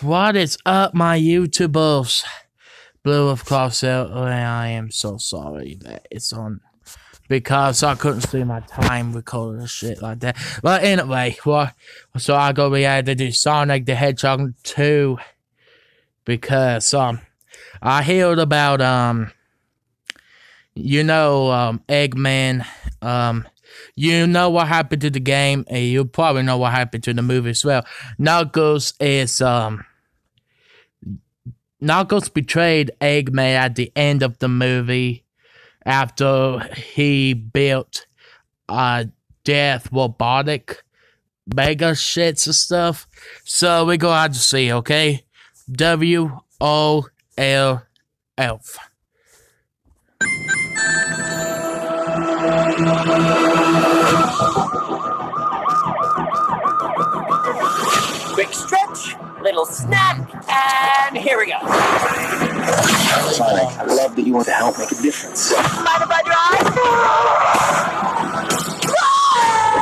What is up, my YouTubers? Blue of course, I am so sorry that it's on because I couldn't see my time recording shit like that. But anyway, well, so I go we had to do Sonic the Hedgehog 2 because um I heard about um you know um Eggman um you know what happened to the game, and you probably know what happened to the movie as well. Knuckles is um Knuckles betrayed Eggman at the end of the movie after he built uh death robotic mega shits and stuff. So we go to see, okay? W O L F. Quick stretch, little snack, and here we go. Sonic, I love that you want to help make a difference. Mind if I drive?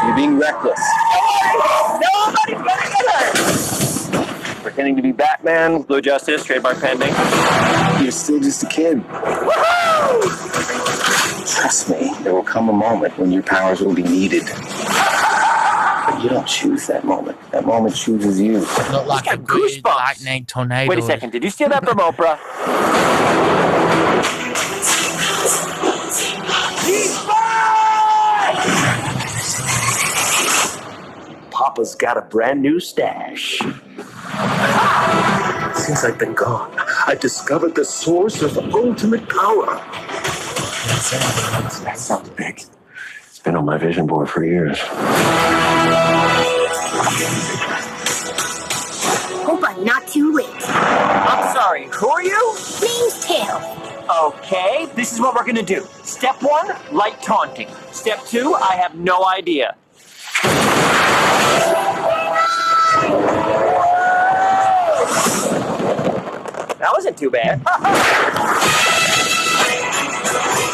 You're being reckless. Nobody's gonna get hurt. Pretending to be Batman. Blue Justice, trademark pending. You're still just a kid. Trust me, there will come a moment when your powers will be needed. But you don't choose that moment. That moment chooses you. Look like a got good goosebumps. lightning tornado. Wait a second, did you steal that from Oprah? He's back! Papa's got a brand new stash. Since I've been gone, I discovered the source of ultimate power. That sounds big. It's been on my vision board for years. Hope I'm not too late. I'm sorry, who are you? Name's Tails. Okay, this is what we're gonna do. Step one, light taunting. Step two, I have no idea. Wasn't too bad.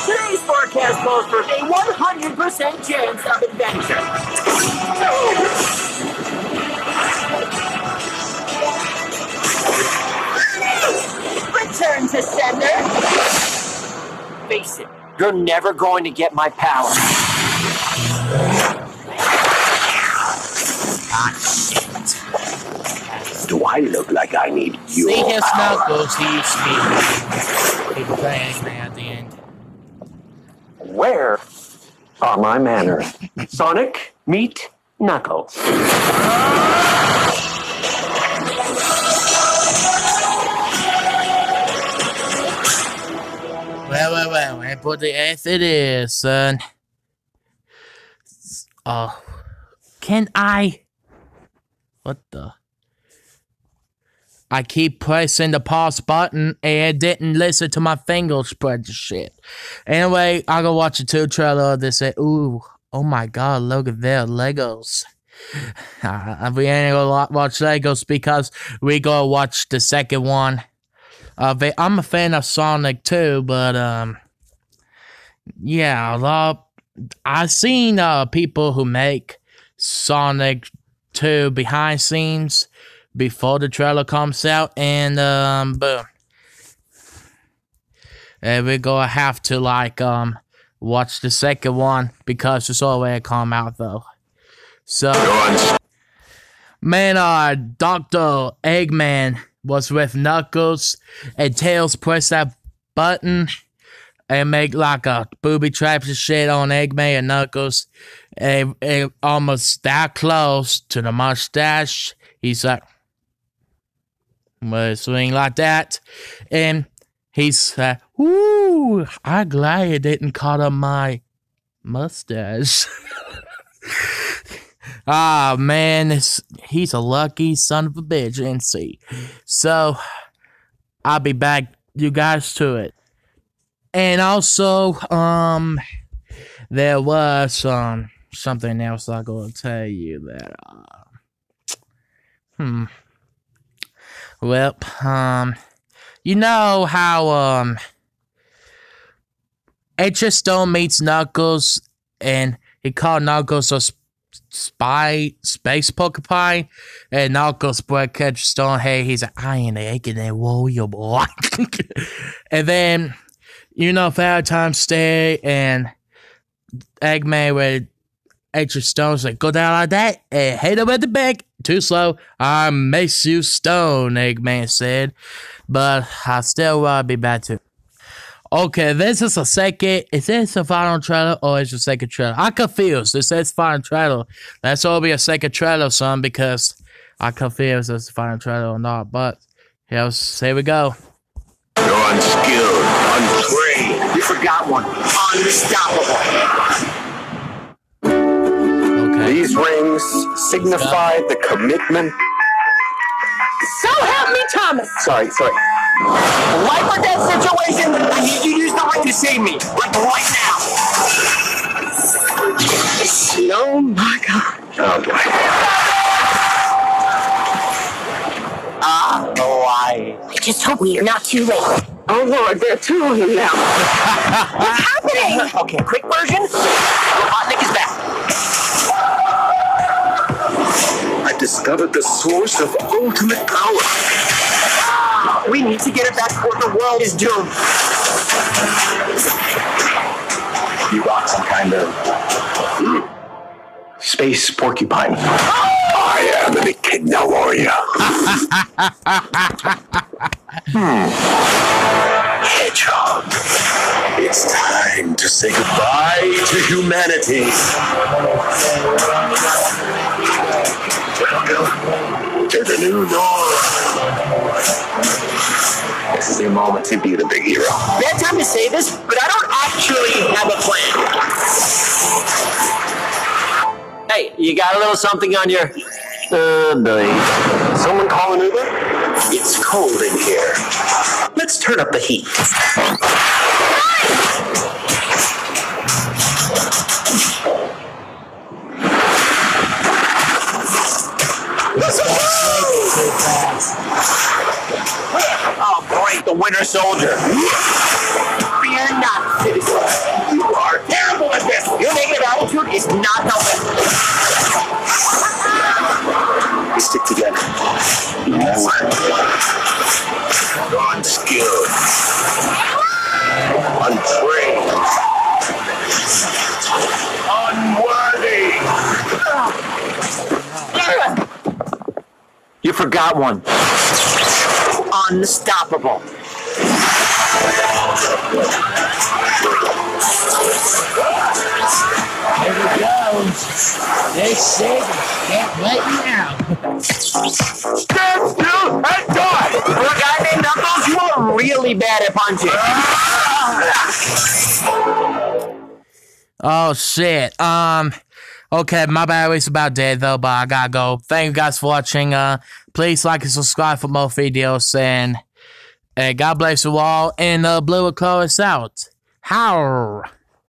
Today's forecast calls for a 100% chance of adventure. Return to sender. Face it, you're never going to get my power. Do I look like I need your See his power? knuckles, he's speaking. He's at the end. Where are my manners? Sonic, meet Knuckles. Well, well, well, and put the F it is, son. Oh, can I? What the? I keep pressing the pause button and didn't listen to my fingers spread shit. Anyway, I go watch the two trailer of this. Ooh, oh my god, look at their Legos. Uh, we ain't gonna watch Legos because we gonna watch the second one. Uh, they, I'm a fan of Sonic too, but um, yeah, a lot. I've seen uh people who make Sonic two behind scenes before the trailer comes out, and um, boom, and we're gonna have to like um watch the second one because it's already come out though. So, man, uh, Doctor Eggman was with Knuckles, and Tails press that button and make like a booby traps and shit on Eggman and Knuckles, and, and almost that close to the mustache. He's like, well, swing like that, and he's like, "Ooh, I'm glad it didn't cut on my mustache." Ah man, he's a lucky son of a bitch, ain't he? So I'll be back, you guys, to it. And also, um, there was um something else I gotta tell you that uh, hmm. Well, um, you know how um, Etcher Stone meets Knuckles, and he called Knuckles a spy space porcupine and Knuckles boy catch Stonehead. He's like, I ain't aching that warrior boy. and then, you know, Valentine's Stay and Eggman with extra stones like go down like that and hit him at the back. Too slow. I miss you stone, Eggman said. But I still want to be back to Okay, this is a second. Is this a final trailer or is it a second trailer? I'm confused. It says final trailer. That's all be a second trailer, son, because I'm confused if it's a final trailer or not. But here's, here we go. You're unskilled, untrained. You forgot one. Unstoppable. Okay. These rings signify the commitment. So help me, Thomas. Sorry, sorry. Life or death situation. I need you to use the ring to save me. Like right now. Oh my god. Oh boy. Ah, Hawaii. I just hope we are not too late. Oh lord, there are two of them now. What's happening? Okay, quick version. Robotnik is back. Discovered the source of ultimate power. We need to get it back before the world is doomed. You got some kind of hmm, space porcupine. I am an echidna warrior. hmm. Hedgehog. It's time to say goodbye to humanity. Welcome to the new norm. This is your moment to be the big hero. Bad time to say this, but I don't actually have a plan. Hey, you got a little something on your uh belly? Someone call an Uber? It's cold in here. Let's turn up the heat. Oh, the Winter Soldier. Fear not, citizen. You are terrible at this. Your negative attitude is not helping. We stick together. Unskilled. Untrained. Unworthy. You forgot one. Unstoppable. Here we go. They said can't let you out. Stand still and die! For a guy named Knuckles, you are really bad at punching. Oh shit. Um okay, my battery's about dead though, but I gotta go. Thank you guys for watching. Uh please like and subscribe for more videos and uh, God bless you all and uh will close us out. How